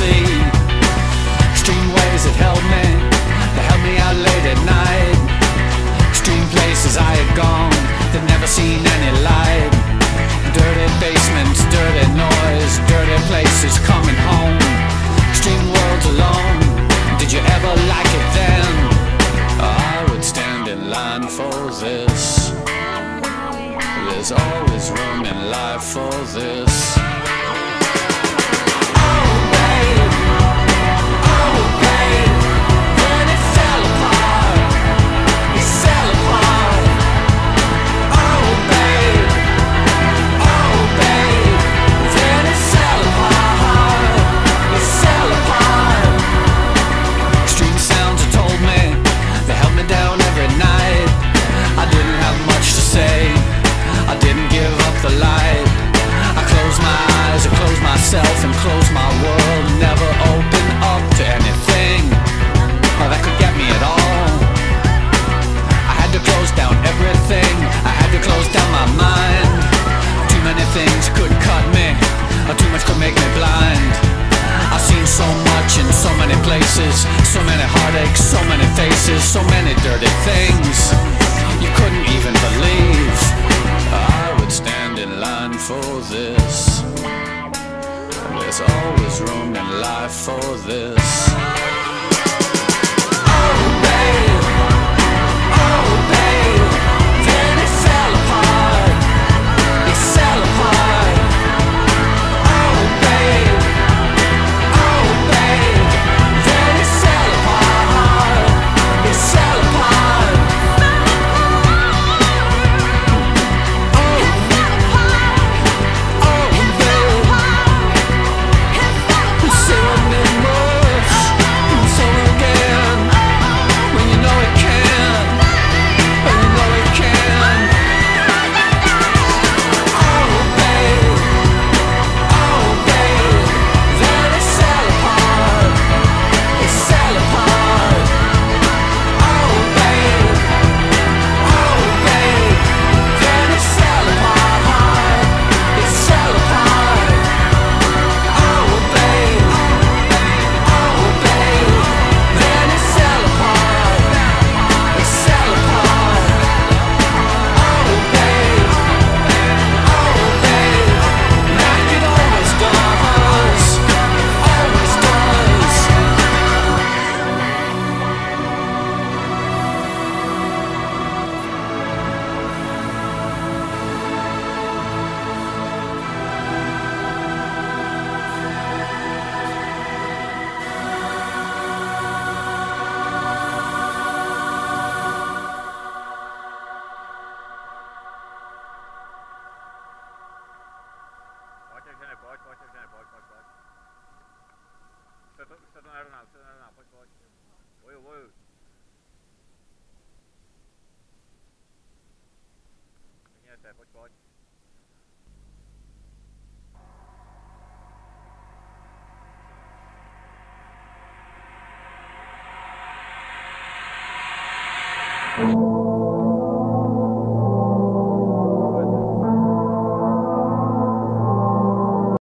sea. Extreme ways that held me, that held me out late at night. Extreme places I had gone, that never seen any light. Dirty basements, dirty noise, dirty places coming home. Extreme worlds alone, did you ever like it then? I would stand in line for this. There's always room in life for this. things could cut me. Or too much could make me blind. I've seen so much in so many places So many heartaches, so many faces So many dirty things. You couldn't even believe uh, I would stand in line for this. There's always room in life for this. pode está dona Arnaldo, dona Arnaldo, pode, pode. Oi, oi. Menina, até, pode, pode.